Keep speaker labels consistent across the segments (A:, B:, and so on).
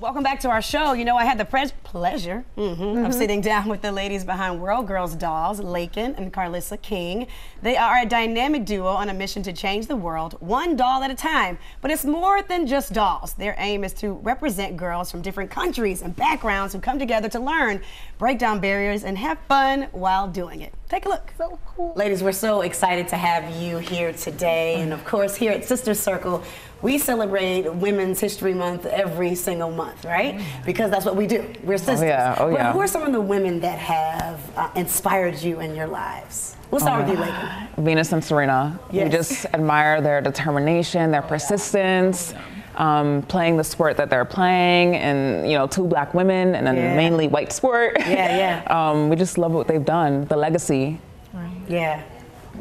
A: Welcome back to our show. You know, I had the pre- pleasure mhm,
B: Mm-hmm.
A: of sitting down with the ladies behind World Girls Dolls, Lakin and Carlissa King. They are a dynamic duo on a mission to change the world, one doll at a time. But it's more than just dolls. Their aim is to represent girls from different countries and backgrounds who come together to learn, break down barriers, and have fun while doing it. Take a look. So cool. Ladies, we're so excited to have you here today. And of course, here at Sister Circle, we celebrate Women's History Month every single month, right? Because that's what we do. We're sisters.
B: yeah, oh,
A: But
B: yeah.
A: who are some of the women that have uh, inspired you in your lives? We'll start with you, Lakin.
B: Venus and Serena.
A: Yes.
B: We just admire their determination, their persistence, um, playing the sport that they're playing, and you know, two black women, and then
A: Yeah.
B: mainly white sport.
A: Yeah, yeah.
B: um, we just love what they've done, the legacy. Right.
A: Yeah.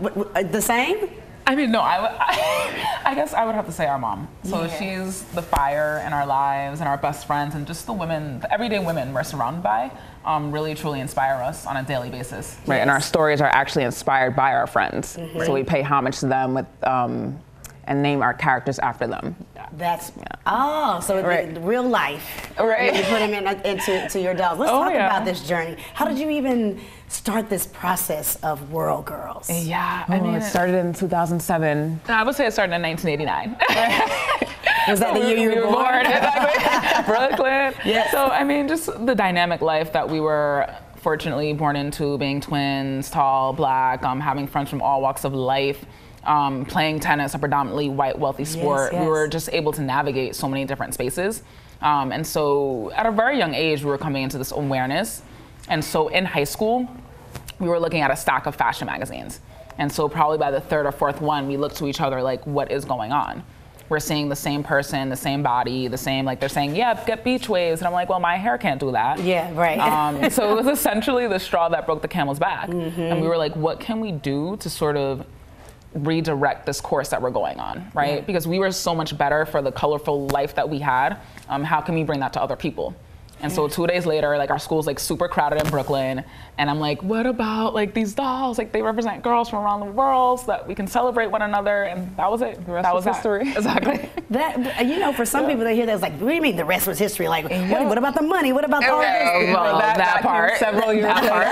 A: W- w- uh, the same?
C: I mean, no, I, would- I, guess I would have to say our mom. So
A: Yeah.
C: she's the fire in our lives and our best friends, and just the women, the everyday women we're surrounded by, um, really truly inspire us on a daily basis.
B: Right, and our stories are actually inspired by our friends, so we pay homage to them with um, and name our characters after them.
A: That's oh, so
B: Right.
A: the, real life.
B: Right.
A: You put them in, into to your dolls. Let's
B: Oh,
A: talk
B: yeah.
A: about this journey. How did you even start this process of World Girls?
C: Yeah, I
B: Oh,
C: mean,
B: it started in 2007.
C: I would say it started in 1989.
A: Was that the year you
C: we
A: were born?
C: exactly. Brooklyn.
A: Yes.
C: So I mean, just the dynamic life that we were fortunately born into, being twins, tall, black, um, having friends from all walks of life. Um, playing tennis, a predominantly white, wealthy sport,
A: yes.
C: we were just able to navigate so many different spaces. Um, and so, at a very young age, we were coming into this awareness. And so, in high school, we were looking at a stack of fashion magazines. And so probably by the third or fourth one, we looked to each other like, what is going on? We're seeing the same person, the same body, the same, like they're saying, yeah, get beach waves. And I'm like, well, my hair can't do that.
A: Yeah, right.
C: Um, so it was essentially the straw that broke the camel's back. And we were like, what can we do to sort of redirect this course that we're going on, right? Because we were so much better for the colorful life that we had. Um, how can we bring that to other people? And so two days later, like our school's like super crowded in Brooklyn, and I'm like, what about like these dolls? Like they represent girls from around the world, so that we can celebrate one another. And that was it.
B: rest
C: that was
B: was
C: that.
B: history.
C: Exactly.
A: That you know, for some people they hear that it's like, what do you mean the rest was history? Like, what, what about the money? What about the all this?
C: well,
B: that-
C: that,
B: that
C: part.
B: several years
C: that
B: later.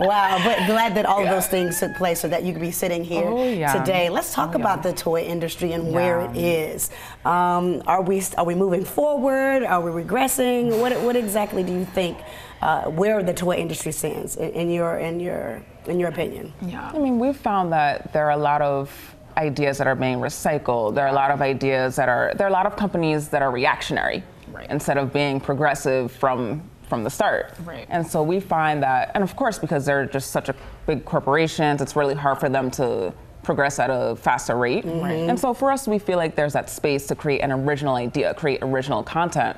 A: Wow, but glad that all of those things took place so that you could be sitting here
B: Oh, yeah.
A: today. Let's talk
B: Oh, yeah.
A: about the toy industry and where it is. Um, are we are we moving forward? Are we regressing? What what exactly do you think? Uh, where the toy industry stands in, in your in your in your opinion?
C: yeah.
B: I mean, we've found that there are a lot of ideas that are being recycled. There are a lot of ideas that are, there are a lot of companies that are reactionary
C: Right.
B: instead of being progressive from from the start.
C: Right.
B: And so we find that, and of course, because they're just such a big corporations, it's really hard for them to progress at a faster rate. Right, And so for us, we feel like there's that space to create an original idea, create original content.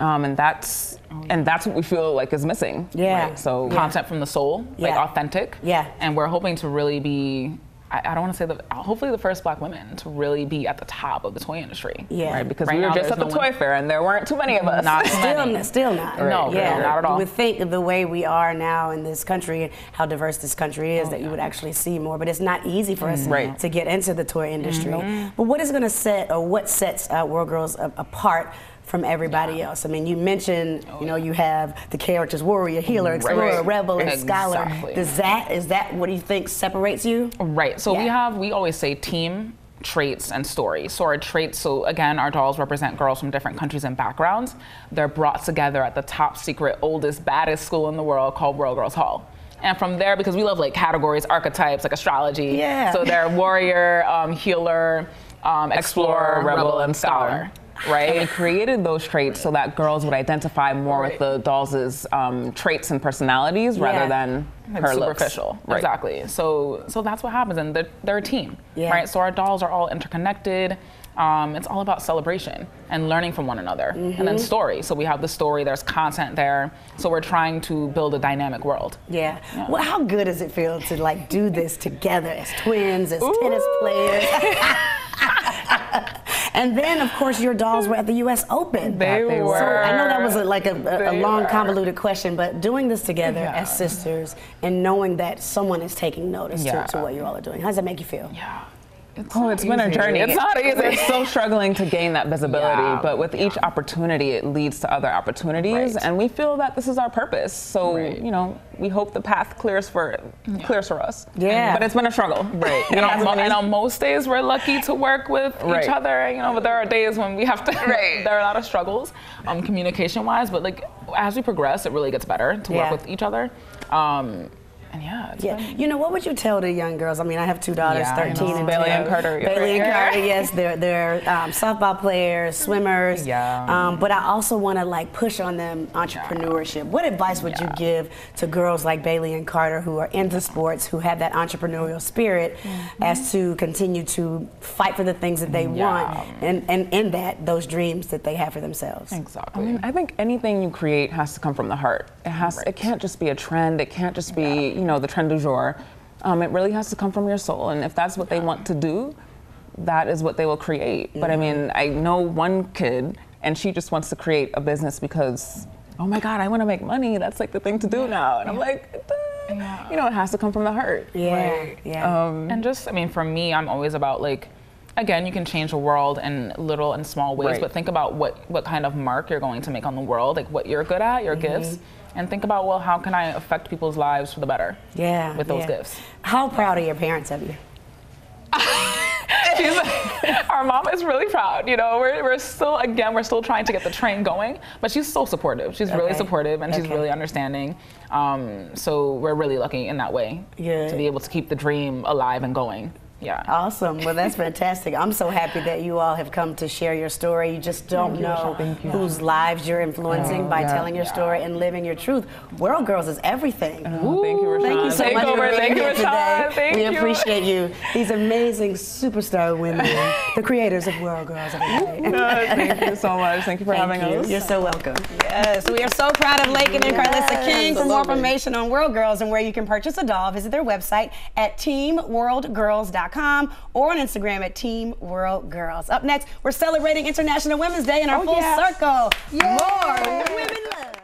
B: Um, and that's and that's what we feel like is missing.
A: Yeah.
B: Right? So
C: content from the soul, like authentic.
A: Yeah.
C: And we're hoping to really be, I, I don't want to say the, hopefully the first black women to really be at the top of the toy industry.
A: Yeah.
B: Right, because
C: Right
B: we were
C: now,
B: just at
C: there's
B: the
C: no
B: toy
C: one-
B: fair and there weren't too many of us.
C: Not too
A: Still,
C: many.
A: still not.
C: No,
A: yeah,
C: not at all.
A: You would think the way we are now in this country, and how diverse this country is, that you would actually see more. But it's not easy for us
B: Right.
A: to get into the toy industry. But what is going to set, or what sets uh, World Girls apart? From everybody else. I mean, you mentioned, you know, you have the characters: warrior, healer, explorer,
C: Right.
A: rebel, and scholar.
C: Exactly.
A: Does that is that what do you think separates you?
C: Right. So we have, we always say team, traits, and story. So our traits, so again, our dolls represent girls from different countries and backgrounds. They're brought together at the top secret, oldest, baddest school in the world called World Girls Hall. And from there, because we love like categories, archetypes, like astrology.
A: Yeah.
C: So they're warrior, um, healer, um, explorer, rebel, and scholar. Right?
B: And we created those traits so that girls would identify more with the dolls' um, traits and personalities
A: Yeah.
B: rather than
C: like
B: her
C: superficial.
B: Right.
C: Exactly. So so that's what happens, and they're, they're a team,
A: Yeah.
C: right? So our dolls are all interconnected. Um, it's all about celebration and learning from one another, and
A: Mm-hmm.
C: then story. So we have the story. There's content there. So we're trying to build a dynamic world.
A: Yeah. Well, how good does it feel to like do this together as twins, as tennis players? and then, of course, your dolls were at the U.S. Open.
C: They
B: They
C: were.
A: So I know that was a, like a, a, a long,
C: were.
A: convoluted question, but doing this together
C: Yeah.
A: as sisters and knowing that someone is taking notice
B: Yeah.
A: to, to what you all are doing, how does that make you feel?
C: Yeah.
B: Oh, it's been a journey.
C: It's not easy.
B: We're still struggling to gain that visibility,
C: Yeah,
B: but with each opportunity, it leads to other opportunities,
C: Right.
B: and we feel that this is our purpose. So,
C: Right.
B: you know, we hope the path clears for clears for us.
A: Yeah.
B: But it's been a struggle.
C: Right.
B: You
C: And,
B: know,
C: on,
B: what I mean?
C: and on most days, we're lucky to work with
B: Right.
C: each other, you know, but there are days when we have to,
B: Right.
C: there are a lot of struggles um, communication wise, but like as we progress, it really gets better to
A: Yeah.
C: work with each other. Um, and yeah, it's
A: Yeah.
C: been,
A: You know, what would you tell the young girls? I mean, I have two daughters,
C: Yeah,
A: 13
C: know.
A: and
B: Bailey
A: 10.
B: and Carter.
A: Bailey and Carter, yes, they're they're um, softball players, swimmers.
C: Yeah.
A: Um, but I also want to like push on them entrepreneurship. What advice would you give to girls like Bailey and Carter who are into sports, who have that entrepreneurial spirit, as to continue to fight for the things that they
C: Yeah.
A: want, and and in that those dreams that they have for themselves?
C: Exactly.
B: I mean, I think anything you create has to come from the heart. It has. It can't just be a trend. It can't just be, you know, the trend du jour. Um, it really has to come from your soul. And if that's what they want to do, that is what they will create. But I mean, I know one kid, and she just wants to create a business because, oh my God, I want to make money. That's like the thing to do now. And I'm like, "Duh." you know, it has to come from the heart.
A: Yeah, yeah.
B: Um,
C: And just, I mean, for me, I'm always about like, again, you can change the world in little and small ways,
B: Right.
C: but think about what what kind of mark you're going to make on the world, like what you're good at, your gifts, and think about well, how can I affect people's lives for the better?
A: yeah.
C: with those
A: yeah.
C: gifts.
A: How proud are your parents of you?
C: Our mom is really proud. You know, we're, we're still again, we're still trying to get the train going, but she's so supportive. She's really supportive and she's really understanding. Um, so we're really lucky in that way
A: Good.
C: to be able to keep the dream alive and going. Yeah.
A: Awesome. Well, that's fantastic. I'm so happy that you all have come to share your story. You just don't know whose lives you're influencing by
B: yeah.
A: telling your story and living your truth. World Girls is everything.
B: Oh, thank you, Rashan.
A: Thank you so
C: Take
A: much
C: over.
A: for being
C: Thank you,
A: here today.
C: Thank
A: we
C: you.
A: appreciate you. These amazing superstar women, the creators of World Girls. everybody.
B: Thank you so much. Thank you for having
A: you.
B: us.
A: You're so welcome.
C: Yes.
A: We are so proud of Lakin and Carlissa King. For more information on World Girls and where you can purchase a doll, visit their website at teamworldgirls.com or on Instagram at Team World Girls. Up next, we're celebrating International Women's Day in our
B: Oh,
A: full
B: yes.
A: circle. More women